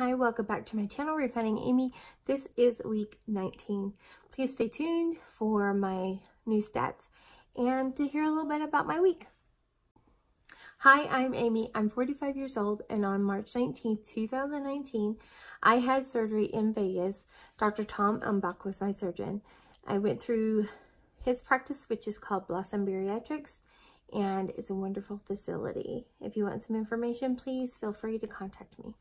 Hi, welcome back to my channel, Refining Amy. This is week 19. Please stay tuned for my new stats and to hear a little bit about my week. Hi, I'm Amy. I'm 45 years old and on March 19, 2019, I had surgery in Vegas. Dr. Tom Umbach was my surgeon. I went through his practice, which is called Blossom Bariatrics, and it's a wonderful facility. If you want some information, please feel free to contact me.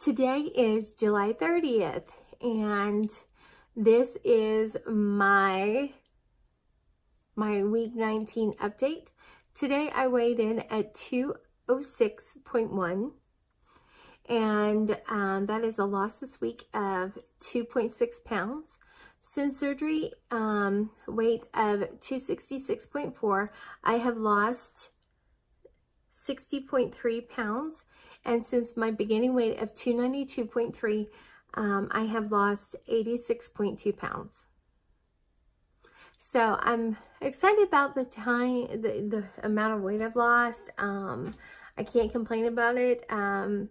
Today is July 30th, and this is my, my week 19 update. Today I weighed in at 206.1 and um, that is a loss this week of 2.6 pounds. Since surgery, um, weight of 266.4, I have lost 60.3 pounds. And since my beginning weight of 292.3, um, I have lost 86.2 pounds. So I'm excited about the time, the, the amount of weight I've lost. Um, I can't complain about it. Um,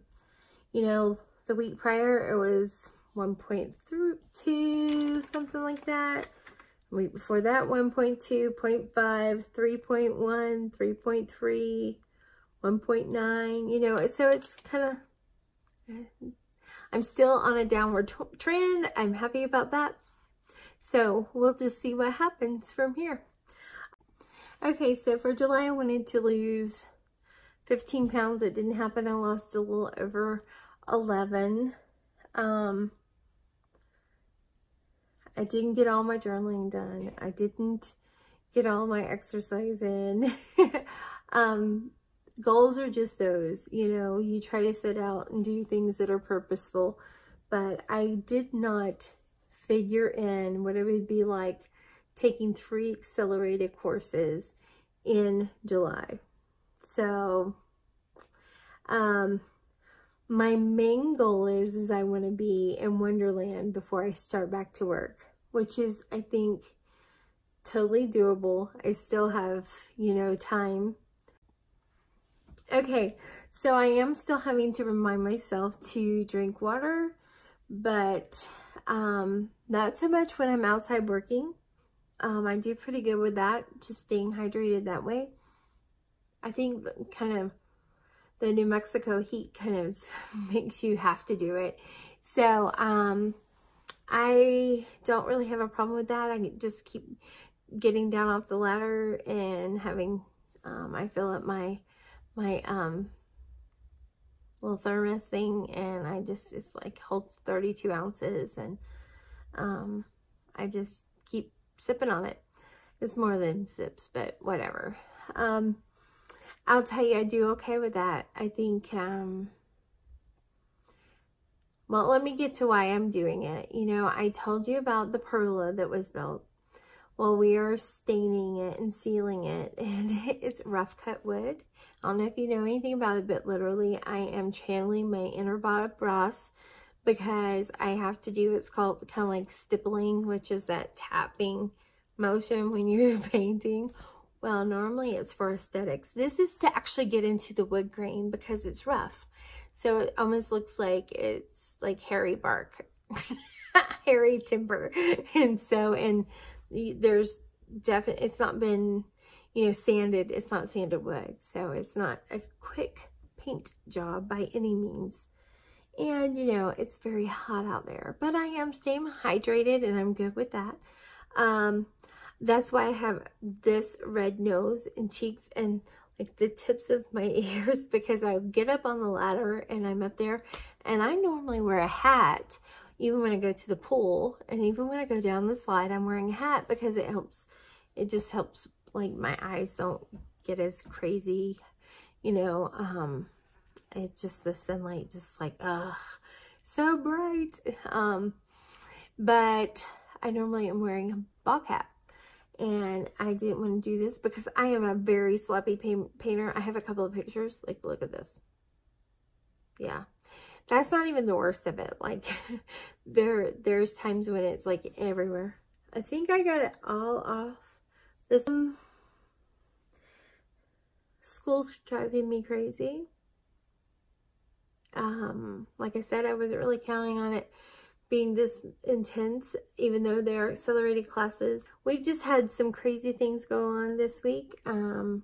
you know, the week prior it was 1.2, something like that. week before that, 1.2, 0.5, 3.1, 3.3, 1.9, you know, so it's kind of, I'm still on a downward trend. I'm happy about that. So we'll just see what happens from here. Okay, so for July, I wanted to lose 15 pounds. It didn't happen. I lost a little over 11. Um, I didn't get all my journaling done. I didn't get all my exercise in. um, goals are just those, you know, you try to set out and do things that are purposeful, but I did not figure in what it would be like taking three accelerated courses in July. So, um, my main goal is, is I want to be in Onederland before I start back to work, which is, I think, totally doable. I still have, you know, time. Okay, so I am still having to remind myself to drink water, but um, not so much when I'm outside working. Um, I do pretty good with that, just staying hydrated that way. I think kind of the New Mexico heat kind of makes you have to do it. So, um, I don't really have a problem with that. I just keep getting down off the ladder and having, um, I fill up my, my, um, little thermos thing and I just, it's like holds 32 ounces and, um, I just keep sipping on it. It's more than sips, but whatever. Um, I'll tell you, I do okay with that. I think, um, well, let me get to why I'm doing it. You know, I told you about the pergola that was built. Well, we are staining it and sealing it, and it's rough cut wood. I don't know if you know anything about it, but literally I am channeling my inner Bob Ross because I have to do, what's called kind of like stippling, which is that tapping motion when you're painting well, normally it's for aesthetics. This is to actually get into the wood grain because it's rough. So it almost looks like it's like hairy bark, hairy timber. And so, and there's definitely, it's not been, you know, sanded. It's not sanded wood. So it's not a quick paint job by any means. And, you know, it's very hot out there. But I am staying hydrated and I'm good with that. Um, that's why I have this red nose and cheeks and like the tips of my ears because I get up on the ladder and I'm up there and I normally wear a hat even when I go to the pool and even when I go down the slide I'm wearing a hat because it helps it just helps like my eyes don't get as crazy you know um it just the sunlight just like ugh so bright um but I normally am wearing a ball cap and I didn't want to do this because I am a very sloppy paint painter. I have a couple of pictures. Like, look at this. Yeah. That's not even the worst of it. Like, there, there's times when it's like everywhere. I think I got it all off this. Um, School's driving me crazy. Um, like I said, I wasn't really counting on it being this intense, even though they are accelerated classes. We've just had some crazy things go on this week. Um,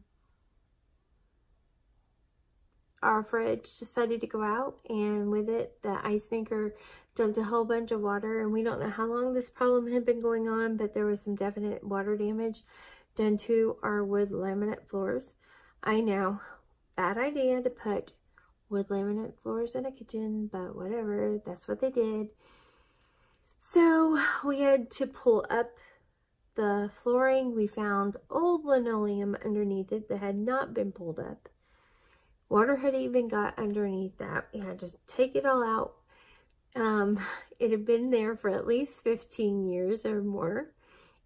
our fridge decided to go out and with it the ice maker dumped a whole bunch of water and we don't know how long this problem had been going on but there was some definite water damage done to our wood laminate floors. I know, bad idea to put wood laminate floors in a kitchen but whatever, that's what they did. So we had to pull up the flooring. We found old linoleum underneath it that had not been pulled up. Water had even got underneath that. We had to take it all out. Um, it had been there for at least 15 years or more.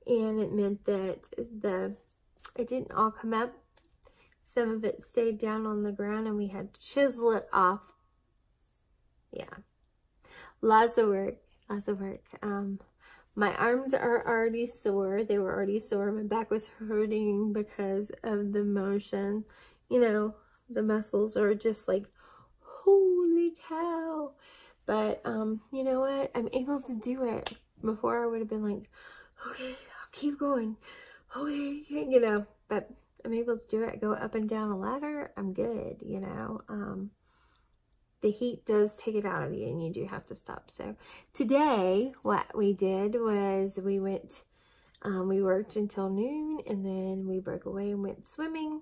And it meant that the it didn't all come up. Some of it stayed down on the ground and we had to chisel it off. Yeah. Lots of work. Lots of work. Um, my arms are already sore. They were already sore. My back was hurting because of the motion. You know, the muscles are just like, holy cow. But, um, you know what? I'm able to do it. Before I would have been like, okay, I'll keep going. Okay, you know, but I'm able to do it. Go up and down a ladder. I'm good, you know. Um, the heat does take it out of you and you do have to stop. So today, what we did was we went, um, we worked until noon and then we broke away and went swimming.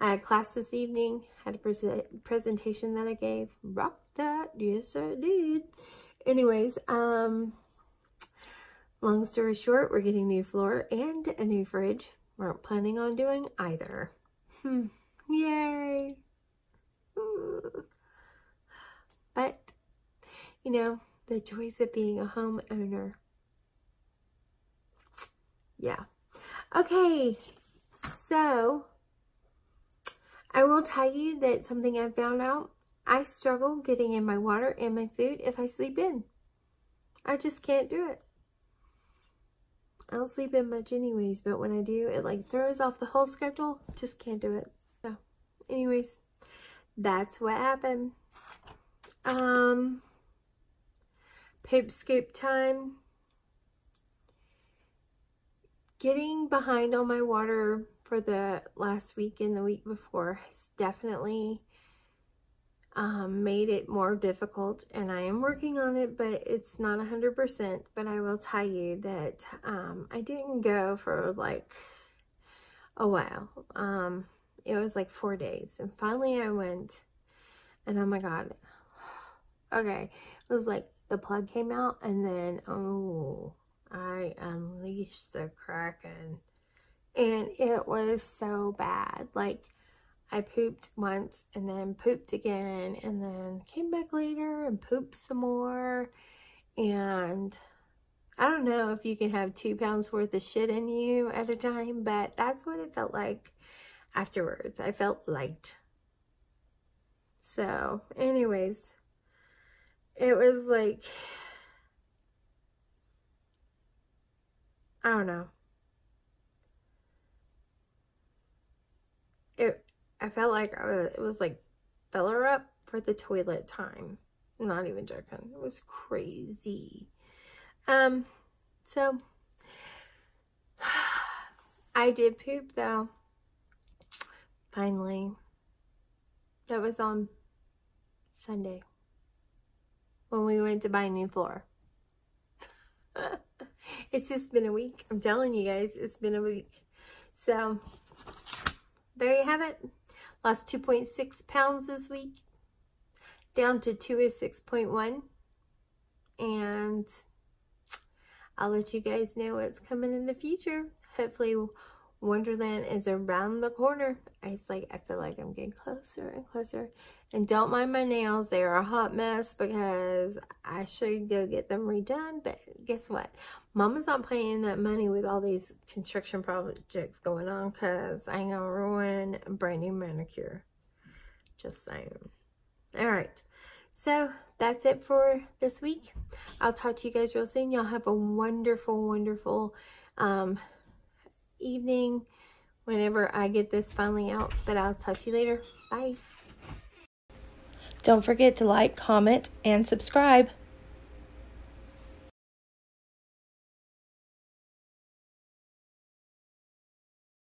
I had class this evening, had a pre presentation that I gave. Rock that. Yes, I did. Anyways, um, long story short, we're getting a new floor and a new fridge. We aren't planning on doing either. Hmm. Yay. Hmm. But, you know, the joys of being a homeowner. Yeah. Okay. So, will tell you that something I found out, I struggle getting in my water and my food if I sleep in. I just can't do it. I don't sleep in much anyways, but when I do, it like throws off the whole schedule. Just can't do it. So, anyways, that's what happened. Um, poop scoop time. Getting behind on my water for the last week and the week before has definitely um, made it more difficult and I am working on it but it's not 100% but I will tell you that um, I didn't go for like a while. Um, it was like four days and finally I went and oh my god. Okay it was like the plug came out and then oh I unleashed the kraken and it was so bad. Like, I pooped once and then pooped again and then came back later and pooped some more. And I don't know if you can have two pounds worth of shit in you at a time, but that's what it felt like afterwards. I felt light. So, anyways, it was like, I don't know. It I felt like I was, it was like filler up for the toilet time. Not even joking. It was crazy. Um, so I did poop though. Finally. That was on Sunday when we went to buy a new floor. it's just been a week. I'm telling you guys, it's been a week. So there you have it. Lost 2.6 pounds this week. Down to 206.1. And I'll let you guys know what's coming in the future. Hopefully Onederland is around the corner. It's like, I feel like I'm getting closer and closer. And don't mind my nails. They are a hot mess because I should go get them redone. But guess what? Mama's not paying that money with all these construction projects going on because I ain't going to ruin a brand new manicure. Just saying. All right. So that's it for this week. I'll talk to you guys real soon. Y'all have a wonderful, wonderful um, evening, whenever I get this finally out. But I'll talk to you later. Bye. Don't forget to like, comment, and subscribe.